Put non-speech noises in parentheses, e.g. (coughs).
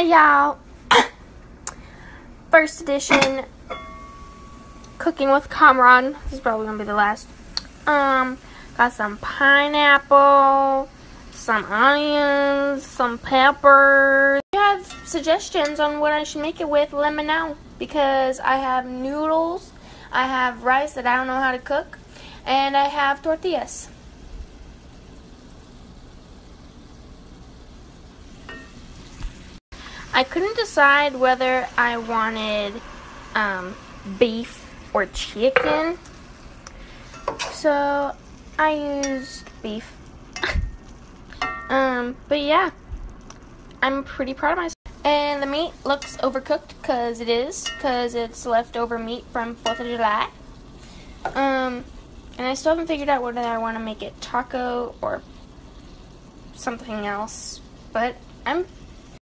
Hey y'all. (coughs) First edition cooking with Camren. This is probably gonna be the last. Um, got some pineapple, some onions, some peppers. If you have suggestions on what I should make it with, let me know. Because I have noodles, I have rice that I don't know how to cook, and I have tortillas. I couldn't decide whether I wanted um, beef or chicken. So I used beef. (laughs) um, but yeah, I'm pretty proud of myself. And the meat looks overcooked because it is, because it's leftover meat from 4th of July. Um, and I still haven't figured out whether I want to make it taco or something else. But I'm